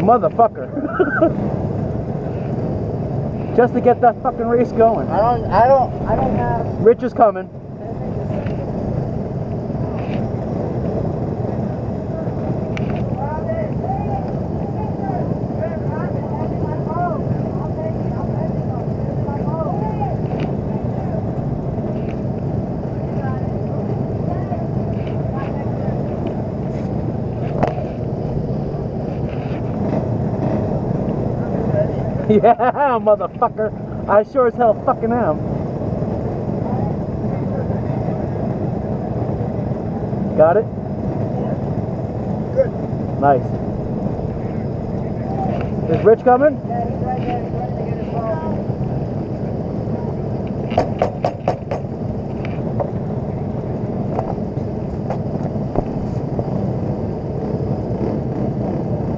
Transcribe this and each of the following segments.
Motherfucker. Just to get that fucking race going. I don't, I don't, I don't have. Rich is coming. Yeah, motherfucker. I sure as hell fucking am. Got it? Good. Nice. Is Rich coming? Yeah, he's right there. He's ready to get his phone.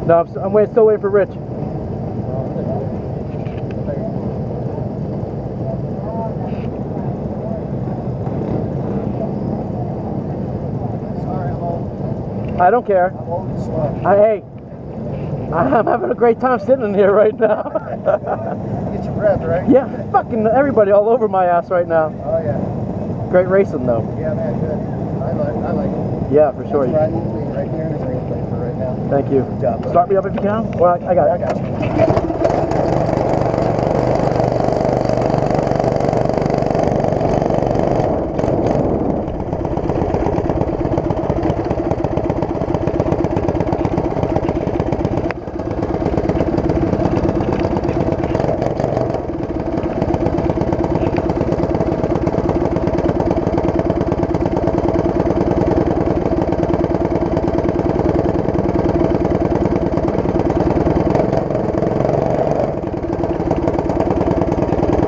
No, I'm, I'm waiting, still waiting for Rich. I don't care. I'm old and slow. I, hey, I'm having a great time sitting in here right now. Get your breath, right? yeah, fucking everybody all over my ass right now. Oh yeah. Great racing though. Yeah, man, good. I like, I like it. Yeah, for sure. That's where I need to be, right here in the green plate for right now. Thank you. Good job. Start me up if you can. Well, I, I got it. I got you.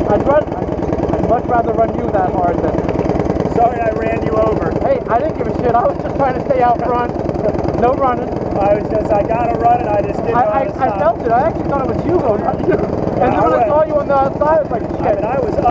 I'd run. I'd, I'd much rather run you that hard than. Sorry I ran you over. Hey, I didn't give a shit. I was just trying to stay out front. No running. I was just, I gotta run and I just didn't know I, I, I felt it. I actually thought it was you not you. And then I when oh, I saw you on the outside, I was like, I shit. mean, I was